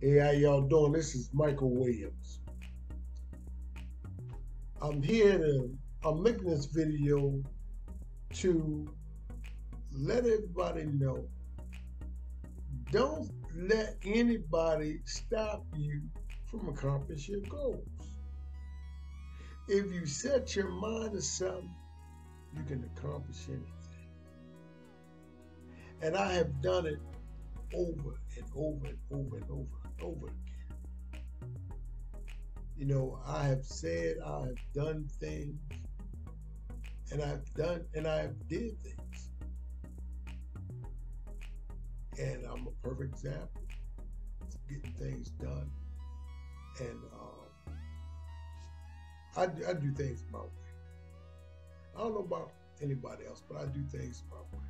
Hey, how y'all doing? This is Michael Williams. I'm here to, I'm making this video to let everybody know don't let anybody stop you from accomplishing your goals. If you set your mind to something, you can accomplish anything. And I have done it over and over and over and over over. You know, I have said I have done things and I've done and I have did things. And I'm a perfect example of getting things done. And um, I, I do things my way. I don't know about anybody else, but I do things my way.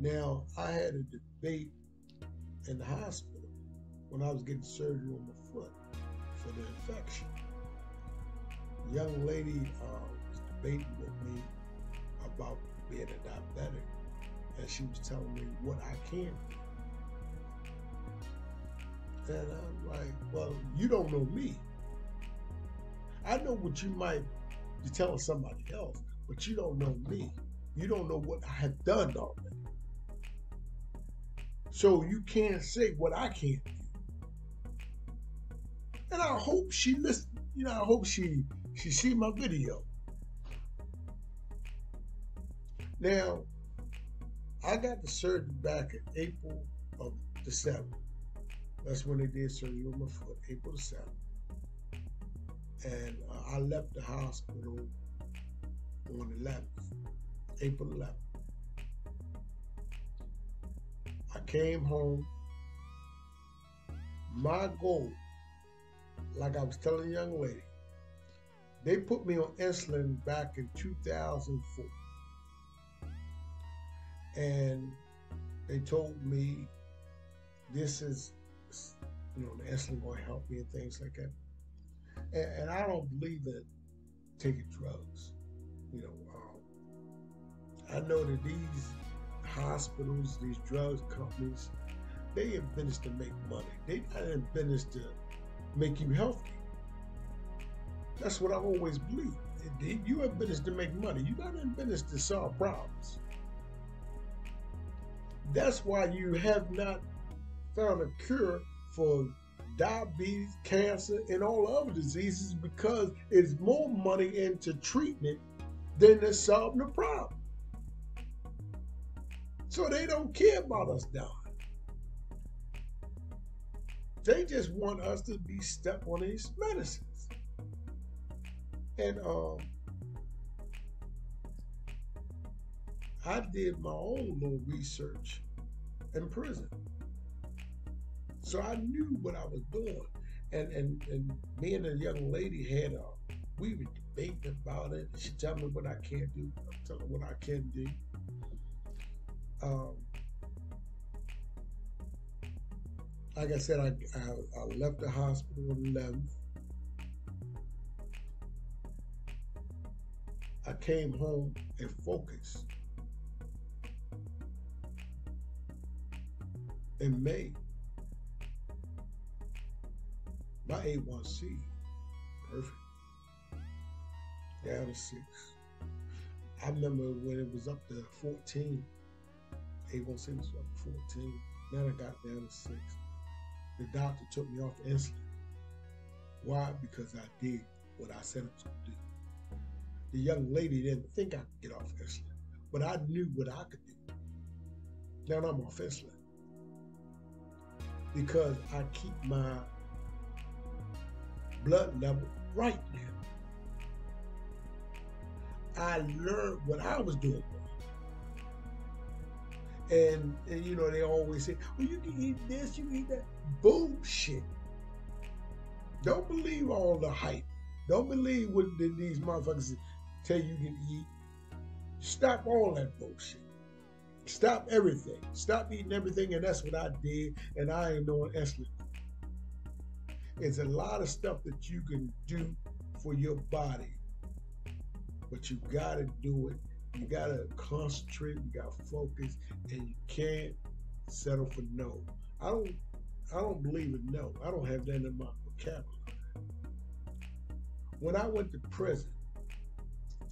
Now, I had a debate in the hospital when I was getting surgery on my foot for the infection. Young lady uh, was debating with me about being a diabetic, and she was telling me what I can do. And I'm like, well, you don't know me. I know what you might be telling somebody else, but you don't know me. You don't know what I have done already. So you can't say what I can't do. And I hope she listen. You know, I hope she she see my video. Now, I got the surgery back in April of the 7th. That's when they did surgery on my foot, April the 7th. And uh, I left the hospital on the 11th, April 11th. Came home. My goal, like I was telling the young lady, they put me on insulin back in 2004. And they told me this is, you know, the insulin to help me and things like that. And, and I don't believe that taking drugs. You know, um, I know that these hospitals, these drug companies, they in business to make money. They not in business to make you healthy. That's what I always believe. You in business to make money. You're not in business to solve problems. That's why you have not found a cure for diabetes, cancer, and all other diseases because it's more money into treatment than to solving the problem. So they don't care about us dying. They just want us to be stuck on these medicines. And um, I did my own little research in prison. So I knew what I was doing. And and, and me and the young lady had a we were debating about it. She tell me what I can't do. I'm telling her what I can do. Um, like I said, I, I, I left the hospital the 11th. I came home and focused. In May, my A1C, perfect, down to six. I remember when it was up to 14. A1C was up to 14. Then I got down to six. The doctor took me off insulin. Why? Because I did what I said I was going to do. The young lady didn't think I could get off insulin, but I knew what I could do. Now I'm off insulin because I keep my blood level right now. I learned what I was doing and, and, you know, they always say, well, you can eat this, you can eat that. Bullshit. Don't believe all the hype. Don't believe what these motherfuckers tell you can eat. Stop all that bullshit. Stop everything. Stop eating everything, and that's what I did, and I ain't doing insulin. It's a lot of stuff that you can do for your body, but you gotta do it you gotta concentrate, you gotta focus, and you can't settle for no. I don't I don't believe in no. I don't have that in my vocabulary. When I went to prison,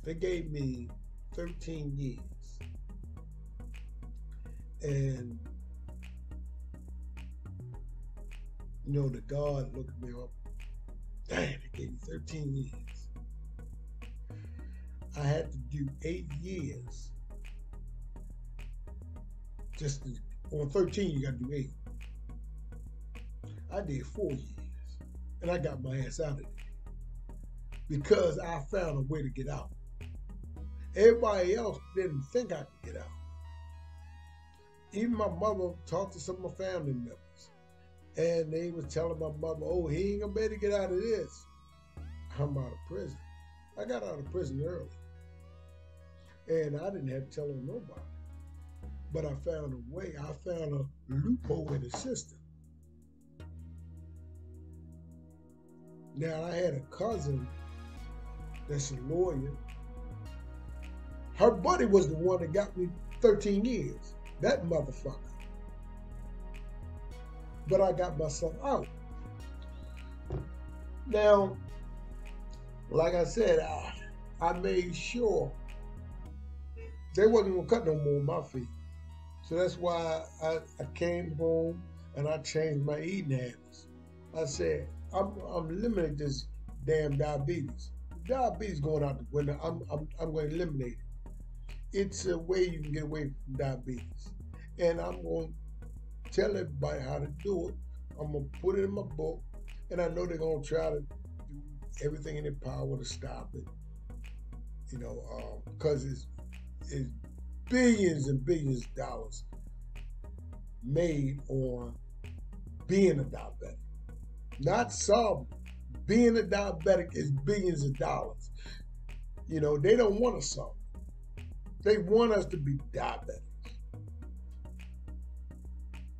they gave me 13 years. And you know, the guard looked me up. Damn, they gave me 13 years. I had to do eight years. Just to, on 13, you got to do eight. I did four years, and I got my ass out of there because I found a way to get out. Everybody else didn't think I could get out. Even my mother talked to some of my family members, and they was telling my mother, "Oh, he ain't gonna be able to get out of this." I'm out of prison. I got out of prison early, and I didn't have to tell on nobody. But I found a way. I found a loophole in the system. Now I had a cousin that's a lawyer. Her buddy was the one that got me 13 years. That motherfucker. But I got myself out. Now, like I said, I, I made sure they wasn't gonna cut no more my feet. So that's why I, I came home and I changed my eating habits. I said, I'm, I'm this damn diabetes. Diabetes going out the window. I'm, I'm, I'm going to eliminate it. It's a way you can get away from diabetes. And I'm going to tell everybody how to do it. I'm going to put it in my book. And I know they're going to try to do everything in their power to stop it. You know, because um, it's, it's billions and billions of dollars made on being a diabetic. Not solving. Being a diabetic is billions of dollars. You know, they don't want us solve. They want us to be diabetics.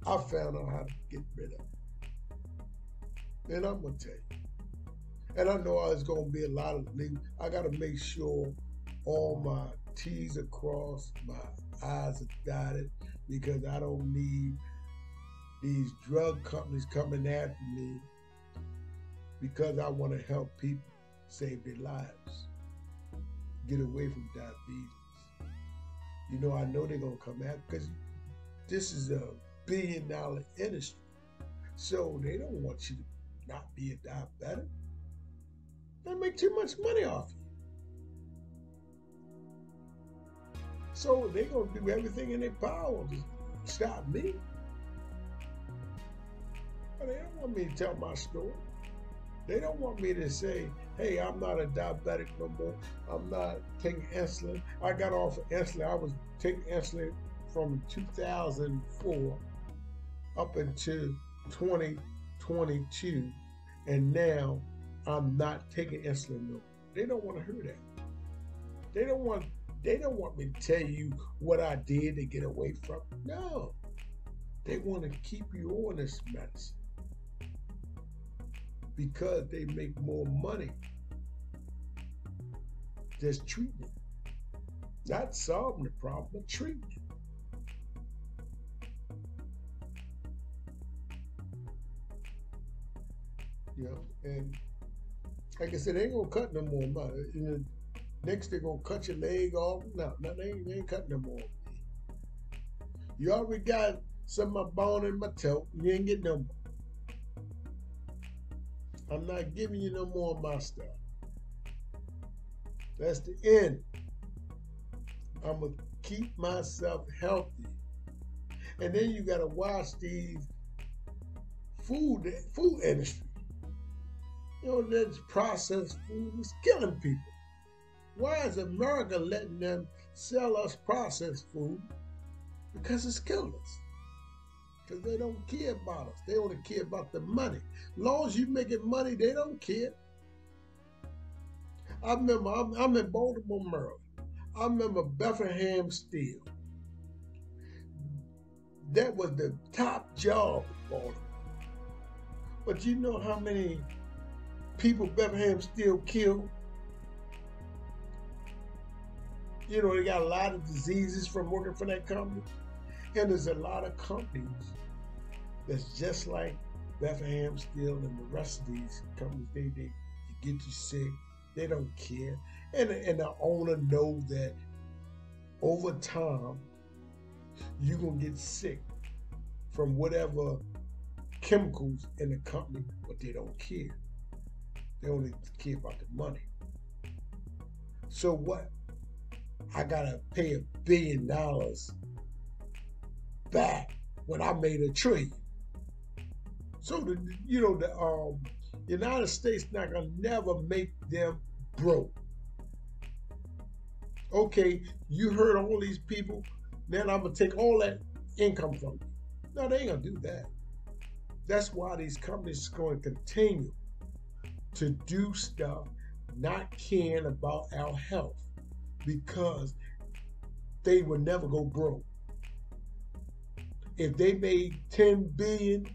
I found out how to get rid of it. And I'm gonna tell you. And I know there's gonna be a lot of legal. I gotta make sure all my T's are crossed, my I's are dotted, because I don't need these drug companies coming after me because I want to help people save their lives, get away from diabetes. You know, I know they're going to come after because this is a billion dollar industry. So they don't want you to not be a diabetic. They make too much money off you. So they're going to do everything in their power to stop me. But they don't want me to tell my story. They don't want me to say, hey, I'm not a diabetic no more. I'm not taking insulin. I got off of insulin. I was taking insulin from 2004 up until 2022. And now I'm not taking insulin no more. They don't want to hear that. They don't want they don't want me to tell you what I did to get away from it. No. They want to keep you on this medicine because they make more money just treating it. Not solving the problem, but treating it. You know, and like I said, they ain't gonna cut no more money. You know, next they're gonna cut your leg off. No, no, they ain't, they ain't cutting no more. You already got some of my bone in my toe. You ain't getting no more. I'm not giving you no more of my stuff. That's the end. I'm going to keep myself healthy. And then you got to watch these food food industry. You know, this processed food is killing people. Why is America letting them sell us processed food? Because it's killing us because they don't care about us. They only care about the money. Long as you're making money, they don't care. I remember, I'm, I'm in Baltimore, Maryland. I remember Bethlehem Steel. That was the top job in Baltimore. But you know how many people Bethlehem Steel killed? You know, they got a lot of diseases from working for that company. And there's a lot of companies that's just like Bethlehem Steel and the rest of these companies, they, they, they get you sick. They don't care. And, and the owner know that over time, you're going to get sick from whatever chemicals in the company, but they don't care. They only care about the money. So what? I gotta pay a billion dollars back when I made a trillion. So the you know the um United States not gonna never make them broke. Okay, you heard all these people, then I'm gonna take all that income from you. No, they ain't gonna do that. That's why these companies are going to continue to do stuff not caring about our health because they will never go broke. If they made 10 billion,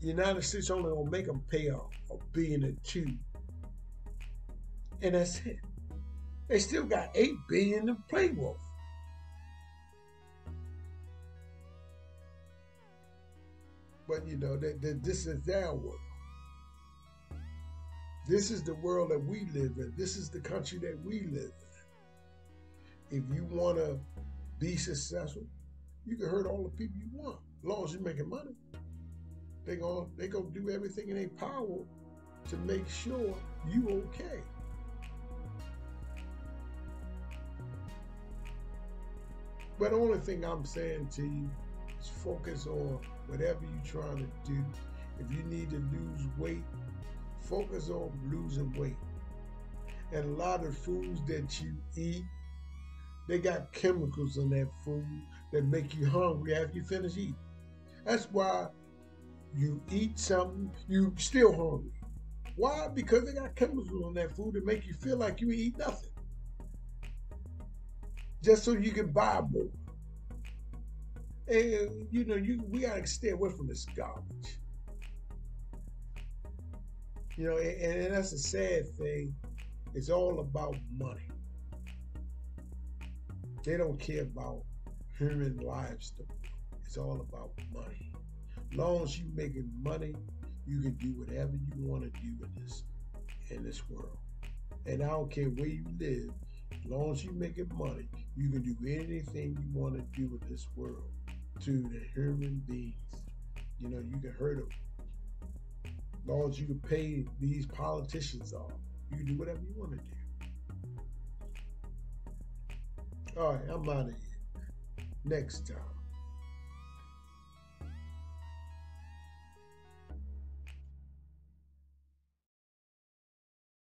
the United States only gonna make them pay a, a billion or two. And that's it. They still got 8 billion to play with. But you know, that, this is their world. This is the world that we live in. This is the country that we live in. If you want to be successful, you can hurt all the people you want, as long as you're making money. They gonna they gonna do everything in their power to make sure you okay. But the only thing I'm saying to you is focus on whatever you're trying to do. If you need to lose weight, focus on losing weight. And a lot of foods that you eat, they got chemicals in that food that make you hungry after you finish eating. That's why you eat something, you still hungry. Why? Because they got chemicals in that food that make you feel like you eat nothing. Just so you can buy more. And you know, you we gotta stay away from this garbage. You know, and, and that's a sad thing. It's all about money. They don't care about human lives. It's all about money. Long as you making money, you can do whatever you want to do in this in this world. And I don't care where you live, as long as you making money, you can do anything you want to do in this world to the human beings. You know, you can hurt them. As long as you can pay these politicians off, you can do whatever you want to do. All right, I'm out of here. Next time.